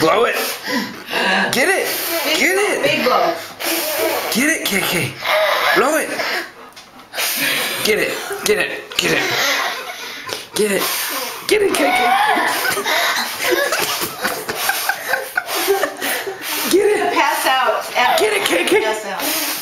Blow it. Get it. Get it. Big blow. Get it, KK. Blow it. Get it. Get it. Get it. Get it. Get it, KK. Get it. Pass out. Get it, KK. Pass out.